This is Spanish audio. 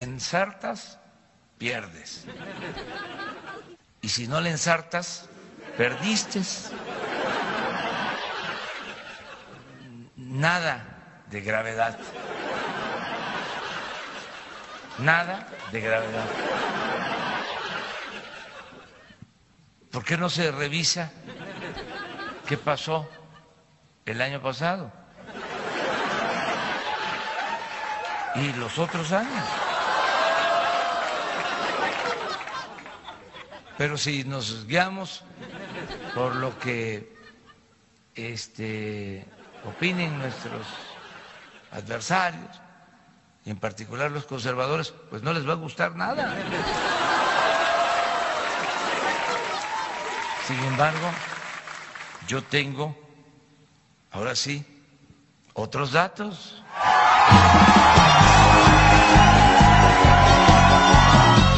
ensartas, pierdes. Y si no le ensartas, perdiste. Nada de gravedad. Nada de gravedad. ¿Por qué no se revisa qué pasó el año pasado? Y los otros años. Pero si nos guiamos por lo que este, opinen nuestros adversarios, y en particular los conservadores, pues no les va a gustar nada. Sin embargo, yo tengo, ahora sí, otros datos.